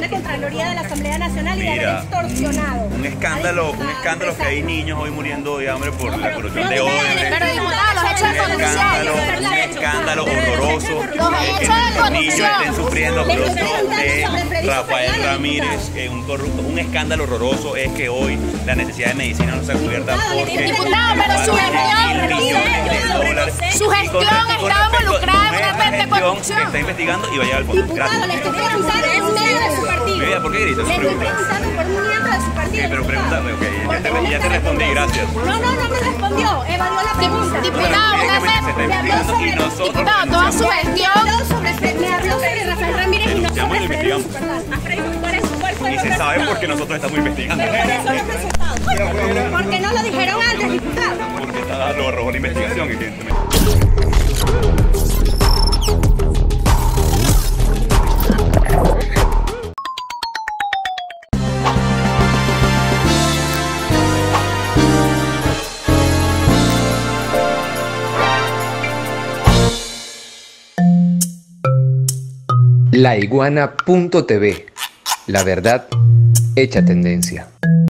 de Contraloría de la Asamblea Nacional y extorsionado. Un escándalo, un escándalo que hay niños hoy muriendo de hambre por la corrupción de hoy. Pero diputada. Un escándalo horroroso. Los. Niños estén sufriendo de Rafael Ramírez, un corrupto. Un escándalo horroroso es que hoy la necesidad de medicina no se ha cubierta porque... Su gestión estaba involucrada en una la red de gestión corrupción. que Está investigando y va a llegar al fondo. Gracias. le estoy preguntando por un miembro de su partido. ¿por qué gritas? Le estoy Pregunta. preguntando por un miembro de su partido. pero pregúntame, ok, ya te, ya te respondí, gracias. No, no, no me respondió. Evadió la pregunta. Diputado, una nosotros Diputado, toda su Me gestión. habló sobre, me habló sobre Rafael Ramírez y no Denunciamos y sobre Freddy investigamos. Superman. ¿Cuál es- cuál fue Y los se sabe porque nosotros estamos investigando. Pero ¿cuáles son los resultados? ¿Por qué no lo dijeron diputado? Está, lo arrojó la investigación, evidentemente. Laiguana.tv La verdad hecha tendencia.